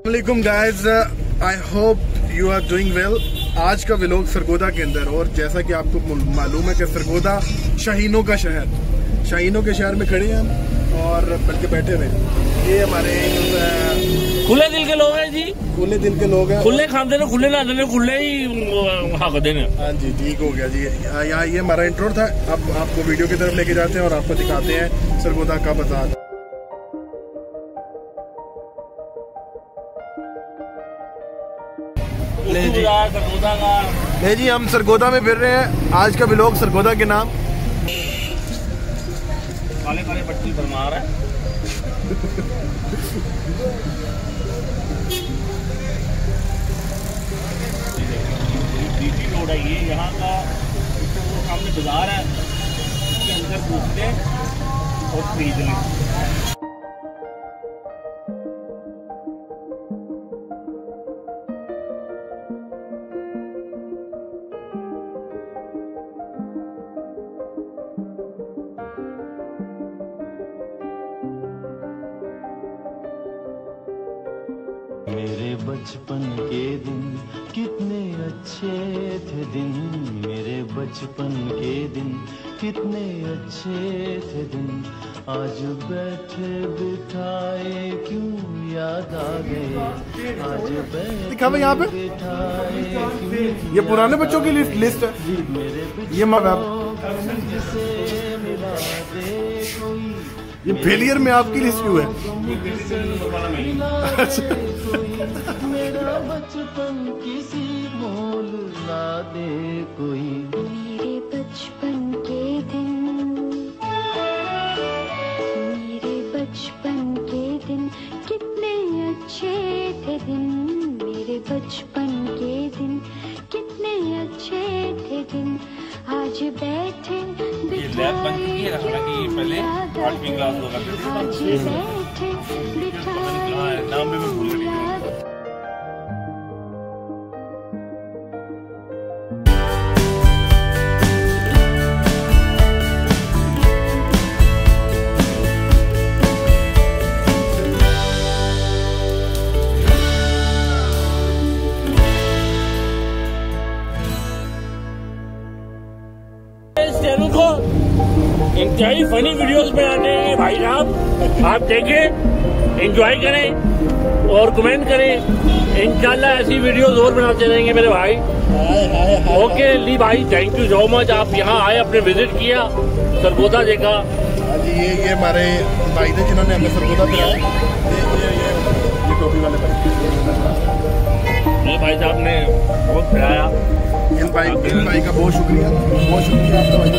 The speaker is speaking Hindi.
वालेकुम guys I hope you are doing well आज का विलोक सरगोदा के अंदर, और जैसा कि आपको मालूम है कि सरगोदा शाहीनों का शहर, शाहीनों के शहर में खड़े हैं हम और बल्कि बैठे हुए ये हमारे, खुले दिल के लोग हैं खुले दिल के लोग हैं। खुले खाते ने खुले ने खुले ही हकते ने हाँ जी ठीक हो गया जी। यहाँ ये हमारा इंट्रो था। अब आपको वीडियो की तरफ़ लेके जाते हैं और आपको दिखाते हैं सरगोदा का बाज़ार। ले जी। जी हम सरगोदा में फिर रहे हैं। आज का ब्लॉग सरगोदा के नाम। काले काले पट्टी फरमा रहा है। रोड है ये यहाँ का सामने बाज़ार है उसके अंदर घूमते और खरीद लें बचपन के दिन कितने अच्छे थे दिन मेरे बचपन के दिन कितने अच्छे थे दिन। आज बैठे बिठाए क्यों याद आ गए? आज भाई यहाँ पे। बिठाए ये पुराने बच्चों की लिस्ट लिस्ट है। ये माँ बाप से मिला दे। ये फेलियर में आपकी लिस्ट क्यों है। मेरा बचपन किसी मोल दे कोई। मेरे बचपन के दिन मेरे बचपन के दिन कितने अच्छे थे दिन। मेरे बचपन के दिन कितने अच्छे थे दिन। आज बैठे लैब बन की है हालाँकि ये पहले आठवीं क्लास हुआ करते थे। नाम भी मैं भूल रही इस इंतहाई फनी वीडियोस में आते हैं भाई साहब। आप देखें एंजॉय करें और कमेंट करें। इंशाल्लाह ऐसी वीडियोस और बनाते रहेंगे मेरे भाई। ओके ली भाई थैंक यू सो मच आप यहाँ आए अपने विज़िट किया सरगोदा देखा। हाँ जी ये ये हमारे भाई थे जिन्होंने हमें सरगोदा पिलाया ये ये ये ये टोपी वाले भाई ये भाई साहब ने बहुत खिलाया इन भाई इन भाई का बहुत शुक्रिया। बहुत शुक्रिया आपका भाई।